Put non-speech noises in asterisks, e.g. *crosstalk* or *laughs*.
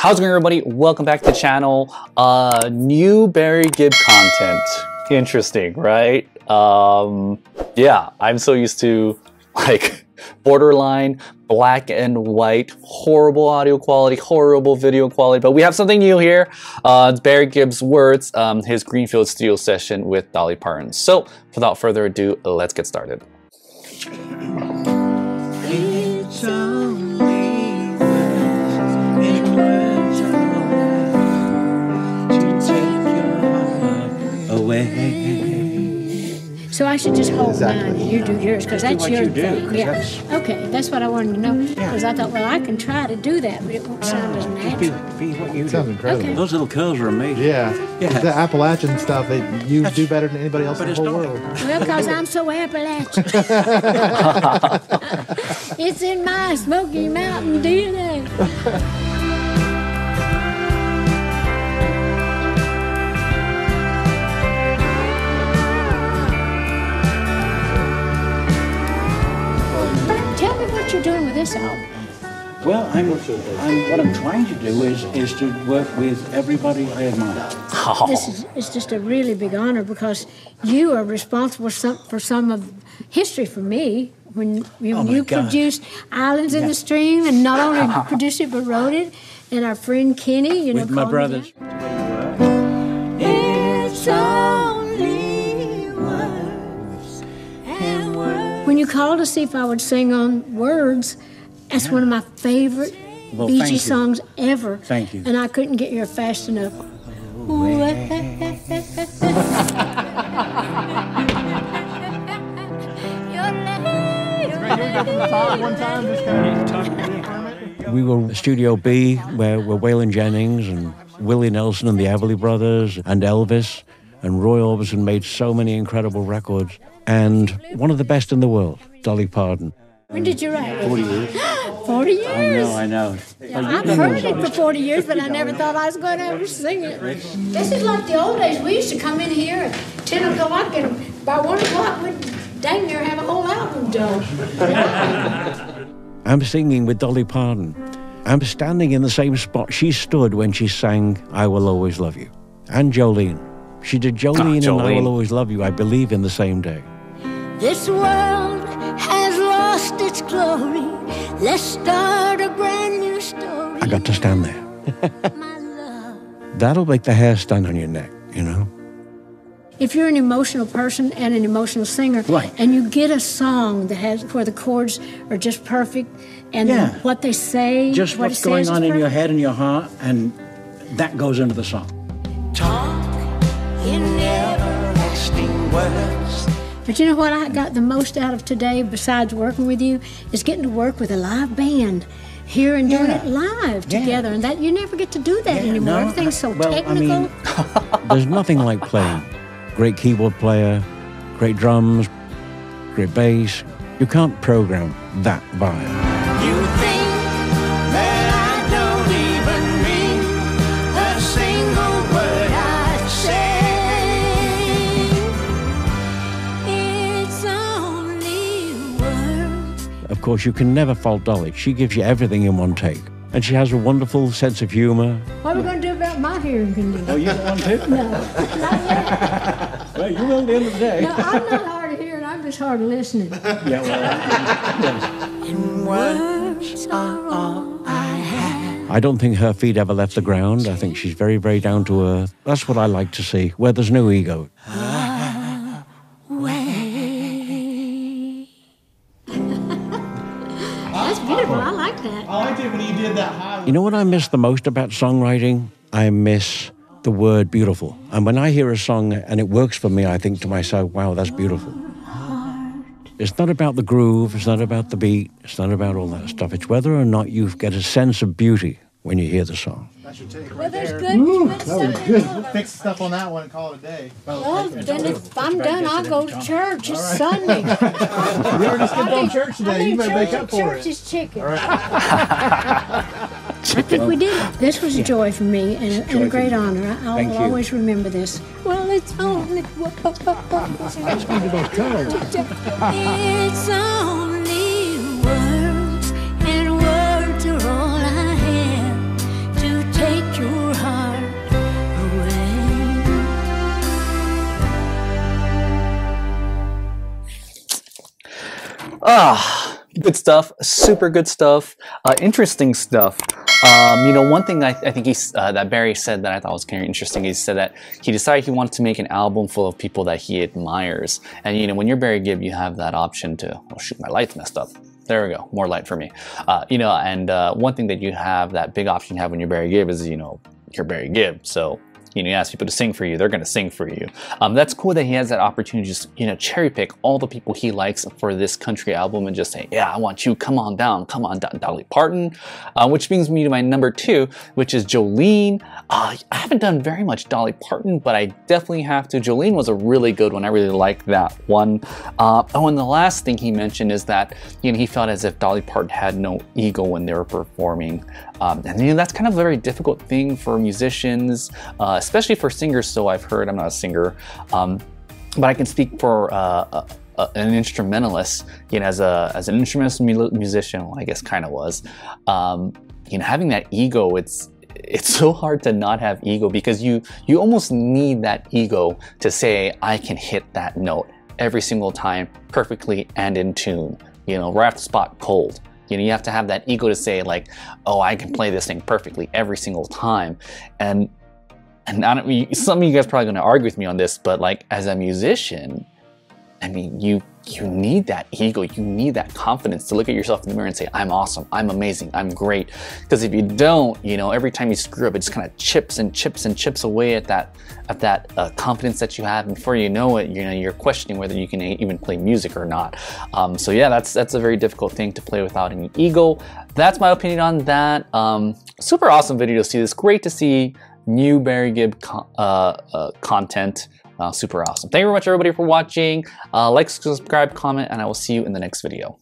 How's it going everybody? Welcome back to the channel. Uh, new Barry Gibb content. Interesting, right? Um, yeah, I'm so used to like *laughs* borderline black and white, horrible audio quality, horrible video quality, but we have something new here. Uh, Barry Gibb's words, um, his Greenfield studio session with Dolly Parton. So without further ado, let's get started. So I should just hold mine and you do yours because that's what your you do, thing. 'cause Yeah. that's- Okay, that's what I wanted to know because I thought, well, I can try to do that, but it won't sound as Be, natural. be what you Sounds do. incredible. Okay. Those little curls are amazing. Yeah. Yeah. The Appalachian stuff, they, you do better than anybody else But in the whole world. Well, because I'm so *laughs* Appalachian. *laughs* it's in my Smoky Mountain DNA. *laughs* you're doing with this album. Well, I'm, I'm, what I'm trying to do is, is to work with everybody I admire. Oh. This is it's just a really big honor because you are responsible some, for some of history for me when you, Oh, you God. produced Islands in the Stream and not only *laughs* produced it but wrote it, and our friend Kenny, you know, With my called brothers. It's only words and words. When you called to see if I would sing on words, that's one of my favorite Well, Bee Gees songs ever. Thank you. And I couldn't get here fast enough. *laughs* We were Studio B, where, where Waylon Jennings and Willie Nelson and the Everly Brothers and Elvis and Roy Orbison made so many incredible records. And one of the best in the world, Dolly Parton. When did you write it? 40 years. 40 years? I know, I know. I've heard it for 40 years, but I never thought I was going to ever sing it. This is like the old days. We used to come in here at 10 o'clock, and by 1 o'clock, we'd dang near have a whole album done. *laughs* I'm singing with Dolly Parton. I'm standing in the same spot she stood when she sang I Will Always Love You. And Jolene. She did ah, Jolene, and I Will Always Love You, I believe, in the same day. This world has lost its glory. Let's start a brand new story. I got to stand there. *laughs* That'll make the hair stand on your neck, you know? If you're an emotional person and an emotional singer, Right. and you get a song that has where the chords are just perfect, and Yeah. what they say, Just what what's going on in your head and your heart, and that goes into the song. Talk in Everlasting words. But you know what I got the most out of today, besides working with you, is getting to work with a live band here and doing Yeah. it live Yeah. together. And that you never get to do that anymore. no, Everything's so well, I technical. mean- *laughs* There's nothing like playing. Great keyboard player, great drums, great bass. You can't program that vibe. Of course, you can never fault Dolly. She gives you everything in one take. And she has a wonderful sense of humor. What are we going to do about my hearing condition? Oh, you got one too? No, not yet. Well, you will at the end of the day. No, I'm not hard of hearing. I'm just hard of listening. Yeah, well, Words are all I have. I don't think her feet ever left the ground. I think she's very, very down to earth. That's what I like to see, where there's no ego. Ah. You know what I miss the most about songwriting? I miss the word beautiful. And when I hear a song and it works for me, I think to myself, wow, that's beautiful. It's not about the groove, it's not about the beat, it's not about all that stuff. It's whether or not you get a sense of beauty when you hear the song. Well, there's good, good stuff in Good. all We'll fix stuff on that one and call it a day. Well, then if I'm done, I'll go to church. It's Sunday. *laughs* We already skipped on church I today. mean, You better make up for church is chicken. *laughs* I think we did. This was a joy for me and, and a great honor. I'll always remember this. Well, it's only. It's only words, and words are all I have to take your heart away. Ah, good stuff. Super good stuff. Uh, interesting stuff. Um, you know, one thing I, I think he's, uh, that Barry said that I thought was kind of interesting, he said that he decided he wanted to make an album full of people that he admires. And, you know, when you're Barry Gibb, you have that option to, oh shoot, my light's messed up. There we go, more light for me. Uh, you know, and uh, one thing that you have, that big option you have when you're Barry Gibb is, you know, you're Barry Gibb. So you know, you ask people to sing for you, they're going to sing for you. Um, that's cool that he has that opportunity to just, you know, cherry pick all the people he likes for this country album and just say, yeah, I want you, come on down, come on down, Dolly Parton. Uh, which brings me to my number two, which is Jolene. Uh, I haven't done very much Dolly Parton, but I definitely have to. Jolene was a really good one. I really like that one. Uh, oh, and the last thing he mentioned is that, you know, he felt as if Dolly Parton had no ego when they were performing. Um, and you know, that's kind of a very difficult thing for musicians, uh, especially for singers. So I've heard, I'm not a singer, um, but I can speak for uh, a, a, an instrumentalist, you know, as, a, as an instrumentalist mu- musician, well, I guess kind of was, um, you know, having that ego, it's, it's *laughs* so hard to not have ego because you, you almost need that ego to say, I can hit that note every single time perfectly and in tune, you know, right off the spot cold. You know, you have to have that ego to say like, oh, I can play this thing perfectly every single time. And and I don't, some of you guys probably gonna argue with me on this, but like as a musician, I mean, you you need that ego, you need that confidence to look at yourself in the mirror and say, I'm awesome, I'm amazing, I'm great. Because if you don't, you know, every time you screw up, it just kind of chips and chips and chips away at that at that uh, confidence that you have. And before you know it, you know, you're questioning whether you can even play music or not. Um, so yeah, that's that's a very difficult thing to play without any ego. That's my opinion on that. Um, super awesome video to see this. Great to see new Barry Gibb co- uh, uh, content. Uh, super awesome. Thank you very much, everybody, for watching. Uh, like, subscribe, comment, and I will see you in the next video.